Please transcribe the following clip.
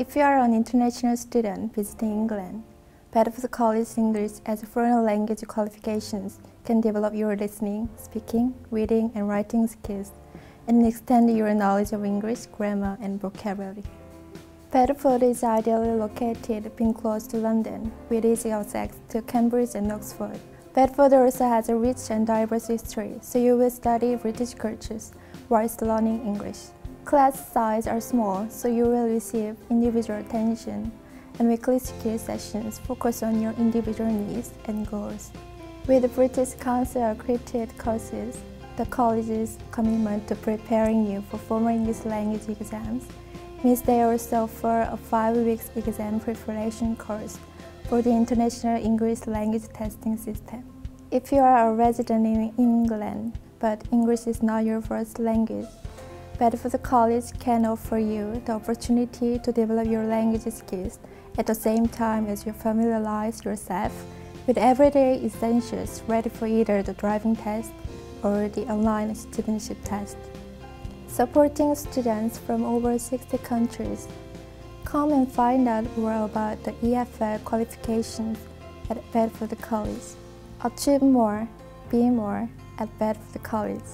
If you are an international student visiting England, Bedford College English as a foreign language qualifications can develop your listening, speaking, reading, and writing skills and extend your knowledge of English, grammar, and vocabulary. Bedford is ideally located being close to London, with easy access to Cambridge and Oxford. Bedford also has a rich and diverse history, so you will study British cultures whilst learning English. Class size are small, so you will receive individual attention, and weekly skill sessions focus on your individual needs and goals. With British Council accredited courses, the college's commitment to preparing you for formal English language exams means they also offer a five weeks exam preparation course for the International English Language Testing System. If you are a resident in England, but English is not your first language, Bedford College can offer you the opportunity to develop your language skills at the same time as you familiarize yourself with everyday essentials ready for either the driving test or the online citizenship test. Supporting students from over 60 countries Come and find out more about the EFL qualifications at Bedford College. Achieve more, be more at Bedford College.